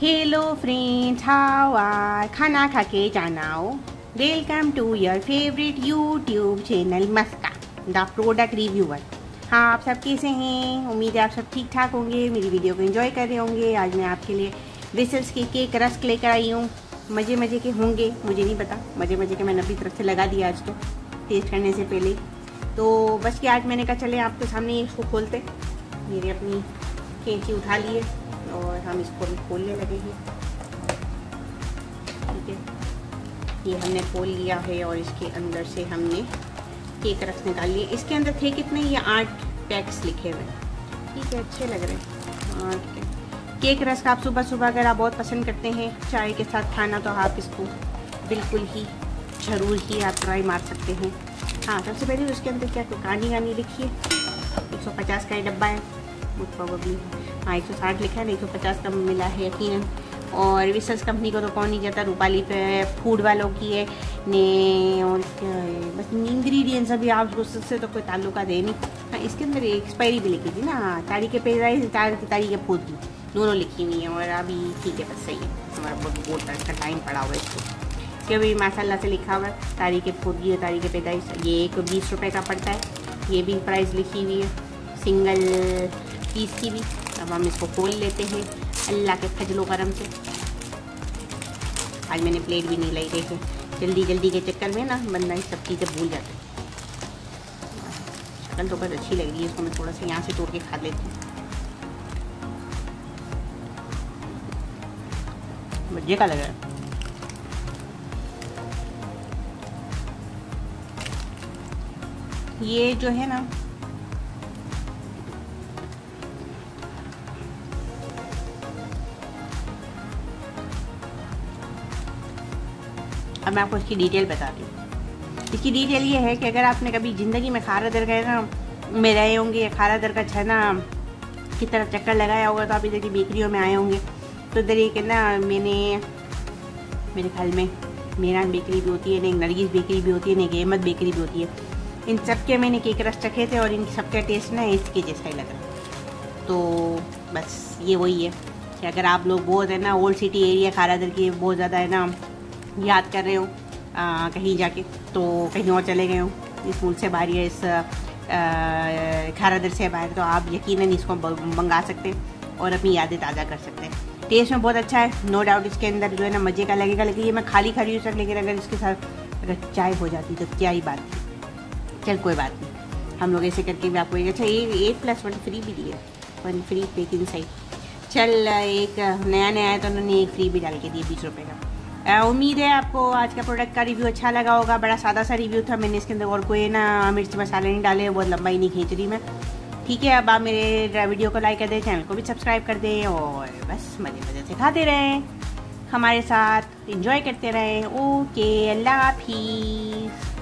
Hello friends how are खाना खा के जानाओ welcome to your favourite YouTube channel Maska the product reviewer हाँ आप सब कैसे हैं? उम्मीद है आप सब ठीक ठाक होंगे, मेरी वीडियो को एंजॉय कर रहे होंगे। आज मैं आपके लिए विसल्स के केक रस्क लेकर आई हूँ। मज़े मज़े के होंगे, मुझे नहीं पता। मज़े मज़े के मैंने अपनी तरफ़ से लगा दिया आज तो टेस्ट करने से पहले। तो बस कि आज मैंने कहा, चले आपके सामने इसको खोलते। मेरी अपनी कैंची उठा लिए। और हम इसको भी खोलने लगे हैं। ठीक है। ये हमने खोल लिया है और इसके अंदर से हमने केक रस निकाल लिए इसके अंदर थे कितने? ये आठ पैक्स लिखे हुए। ठीक है, अच्छे लग रहे हैं। आठ के केक रस का आप सुबह सुबह अगर आप बहुत पसंद करते हैं, चाय के साथ खाना तो आप इसको बिल्कुल ही, ज़रूर ही आप ट्राई मार सकते हैं। हाँ सबसे पहले उसके अंदर क्या कहानी गानी लिखिए एक सौ पचास का ही डब्बा है। प्रॉबली हाँ एक सौ साठ लिखा है, एक सौ पचास का मिला है यकीन। और विशेष कंपनी को तो कौन नहीं जाता रूपाली पे फ़ूड वालों की है, ने और क्या है, बस इंग्रीडियंट्स अभी आप उससे तो कोई ताल्लुका दे नहीं। हाँ इसके अंदर एक्सपायरी भी लिखी थी ना हाँ तारीख पैदाइश तारीख फ़ूड की दोनों लिखी हुई हैं और अभी ठीक है, बस सही है। हमारा बहुत बहुत का टाइम पड़ा हुआ है इसको। कि अभी माशाल्लाह से लिखा हुआ है, तारीख की और तारीख पैदाइश ये एक बीस रुपये का पड़ता है। ये भी प्राइस लिखी हुई है सिंगल पीस की भी। अब हम इसको खोल लेते हैं। अल्लाह के फजलो करम से। आज मैंने प्लेट भी नहीं लाई, देखे। जल्दी जल्दी के चक्कर में ना बंदा ये सब चीज़ें भूल जाता है। शक्ल तो बहुत अच्छी लग रही है, इसको मैं थोड़ा सा यहाँ से तोड़ के खा लेती हूँ। मज़े का लग रहा है। ये जो है ना अब मैं आपको इसकी डिटेल बताती हूँ। इसकी डिटेल ये है कि अगर आपने कभी ज़िंदगी में खारा दर गए ना, में रहे होंगे, या खारा दर का छना की तरफ़ चक्कर लगाया होगा तो आप इधर की बेकरियों में आए होंगे। तो इधर एक ना मैंने, मेरे ख्याल में मेरा बेकरी भी होती है ना एक नरगिस बेकरी भी होती है ना एक अहमद बेकरी भी होती है। इन सब के मैंने केक रस चखे थे और इन सब का टेस्ट ना इसके जैसा ही लगा तो बस ये वही है कि अगर आप लोग बहुत है ना ओल्ड सिटी एरिया खारा खारादर की बहुत ज़्यादा है ना याद कर रहे हो कहीं जाके। तो कहीं और चले गए हो। मुल्क से बाहर, या इस खारादर से बाहर। तो आप यकीनन इसको मंगा सकते हैं और अपनी यादें ताज़ा कर सकते हैं। टेस्ट में बहुत अच्छा है नो डाउट इसके अंदर जो है ना मज़े का लगेगा, लेकिन ये मैं खाली खरीद सकता लेकिन अगर इसके साथ अगर चाय हो जाती तो क्या ही बात थी चल, कोई बात नहीं। हम लोग ऐसे करके भी आपको अच्छा ये एट प्लस वन फ्री भी दिए वन फ्री लेकिन सही चल, एक नया नया है तो उन्होंने एक फ्री भी डाल के दिए बीस रुपये का। उम्मीद है आपको आज का प्रोडक्ट का रिव्यू अच्छा लगा होगा। बड़ा सादा सा रिव्यू था। मैंने इसके अंदर और कोई ना मिर्च मसाले नहीं डाले, बहुत लंबा ही नहीं खींच रही मैं। ठीक है, अब आप मेरे वीडियो को लाइक कर दें चैनल को भी सब्सक्राइब कर दें और बस मज़े मज़े से खाते रहें। हमारे साथ इंजॉय करते रहें। ओके अल्लाह हाफिज़।